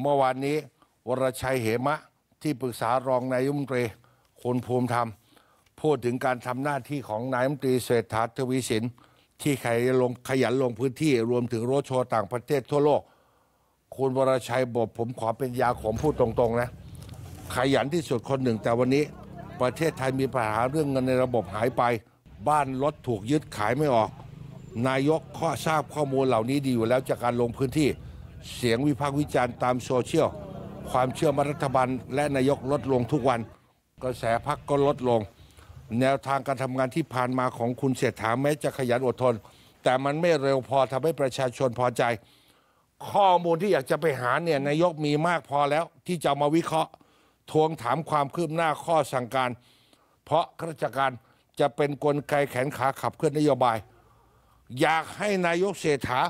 เมื่อวานนี้ วรชัยเหมะ ที่ปรึกษารองนายมนตรีคุณภูมิธรรม พูดถึงการทำหน้าที่ของนายมนตรีเศรษฐาทวีสิน ที่ขยันลงขยันลงพื้นที่รวมถึงโรดโชว์ต่างประเทศทั่วโลก คุณวรชัยบอกผมขอเป็นยาขมพูดตรงๆนะ ขยันที่สุดคนหนึ่งแต่วันนี้ ประเทศไทยมีปัญหาเรื่องเงินในระบบหายไป บ้านรถถูกยึดขายไม่ออก นายกข้อทราบข้อมูลเหล่านี้ดีอยู่แล้วจากการลงพื้นที่ เสียงวิพากษ์วิจารณ์ตามโซเชียล ความเชื่อมรัฐบาลและนายกลดลงทุกวัน กระแสพักก็ลดลง แนวทางการทำงานที่ผ่านมาของคุณเศรษฐาแม้จะขยันอดทน แต่มันไม่เร็วพอทำให้ประชาชนพอใจ ข้อมูลที่อยากจะไปหาเนี่ยนายกมีมากพอแล้วที่จะมาวิเคราะห์ทวงถามความคืบหน้าข้อสั่งการ เพราะข้าราชการจะเป็นกลไกแขนขาขับเคลื่อนนโยบาย อยากให้นายกเศรษฐา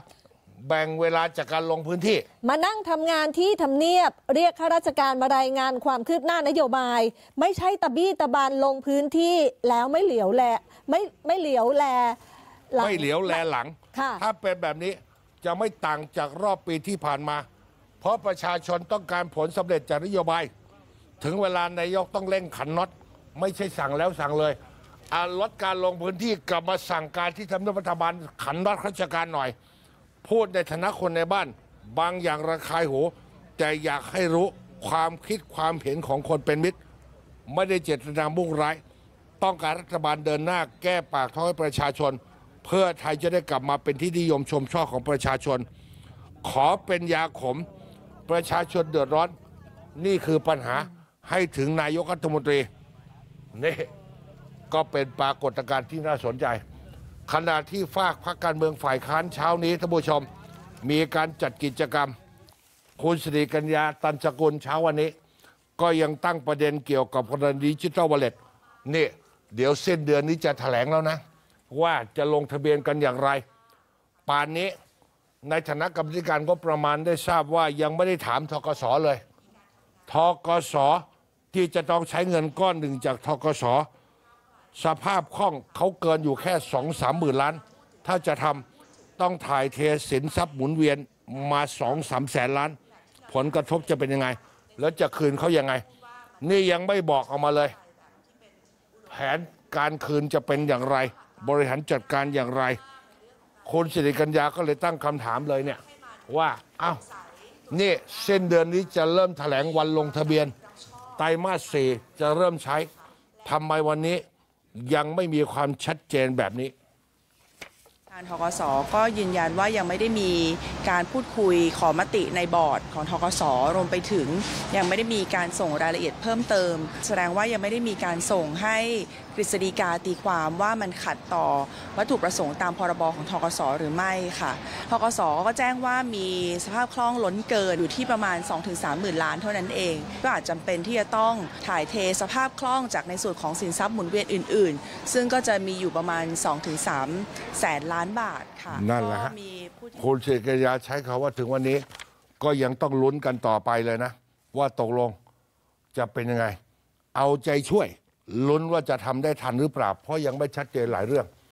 แบ่งเวลาจากการลงพื้นที่ มานั่งทำงานที่ทำเนียบ เรียกข้าราชการมารายงานความคืบหน้านโยบาย ไม่ใช่ตะบี้ตะบานลงพื้นที่แล้วไม่เหลียวแลไม่ไม่เหลียวแลงไม่เหลียวแลหลัง ค่ะ ถ้าเป็นแบบนี้จะไม่ต่างจากรอบปีที่ผ่านมา เพราะประชาชนต้องการผลสำเร็จจากนโยบาย ถึงเวลานายกต้องเร่งขันน็อต ไม่ใช่สั่งแล้วสั่งเลยอาลดการลงพื้นที่กลับมาสั่งการที่ทำเนียบรัฐบาลขันน็อตข้าราชการหน่อย พูดในฐานะคนในบ้าน บางอย่างระคายหู แต่อยากให้รู้ความคิดความเห็นของคนเป็นมิตร ไม่ได้เจตนามุ่งร้าย ต้องการรัฐบาลเดินหน้าแก้ปากท้องให้ประชาชน เพื่อไทยจะได้กลับมาเป็นที่นิยมชมชอบของประชาชน ขอเป็นยาขม ประชาชนเดือดร้อน นี่คือปัญหาให้ถึงนายกรัฐมนตรีนี่ก็เป็นปรากฏการณ์ที่น่าสนใจ ขณะที่ฝากพักการเมืองฝ่ายค้านเช้านี้ท่านผู้ชม มีการจัดกิจกรรม คุณสิริกัญญาตันสกุลเช้าวันนี้ ก็ยังตั้งประเด็นเกี่ยวกับกรณีดิจิทัลวอลเล็ตนี่ เดี๋ยวเส้นเดือนนี้จะแถลงแล้วนะ ว่าจะลงทะเบียนกันอย่างไร ป่านนี้ในฐานะกรรมธิการก็ประมาณได้ทราบว่ายังไม่ได้ถามทกสเลยทกสที่จะต้องใช้เงินก้อนหนึ่งจากทกส สภาพคล่องเขาเกินอยู่แค่สองสามหมื่นล้าน ถ้าจะทำต้องถ่ายเทสินทรัพย์หมุนเวียนมาสองสามแสนล้าน ผลกระทบจะเป็นยังไง แล้วจะคืนเขายังไง นี่ยังไม่บอกออกมาเลย แผนการคืนจะเป็นอย่างไร บริหารจัดการอย่างไรคุณสิริกัญญาก็เลยตั้งคำถามเลยเนี่ยว่าเอ้านี่เส้นเดือนนี้จะเริ่มแถลงวันลงทะเบียน ไตรมาสสี่จะเริ่มใช้ทำไมวันนี้ ยังไม่มีความชัดเจนแบบนี้ ทางทกสก็ยืนยันว่ายังไม่ได้มีการพูดคุยขอมติในบอร์ดของทกสรวมไปถึง ยังไม่ได้มีการส่งรายละเอียดเพิ่มเติม แสดงว่ายังไม่ได้มีการส่งให้กฤษฎีกาตีความว่ามันขัดต่อวัตถุประสงค์ตามพรบของทกสหรือไม่ค่ะทกสก็แจ้งว่ามีสภาพคล่องล้นเกินอยู่ที่ประมาณ 2-3 หมื่นล้านเท่านั้นเอง ก็อาจจำเป็นที่จะต้องถ่ายเทสภาพคล่องจากในส่วนของสินทรัพย์หมุนเวียนอื่น ๆ ซึ่งก็จะมีอยู่ประมาณ 2-3 แสนล้านบาทค่ะนั่นแหละฮะก็มีผู้ที่ คุณสิริกัญญาใช้คาว่าถึงวันนี้ ก็ยังต้องลุ้นกันต่อไปเลยนะ ว่าตกลงจะเป็นยังไง เอาใจช่วย ลุ้นว่าจะทำได้ทันหรือเปล่า เพราะยังไม่ชัดเจนหลายเรื่อง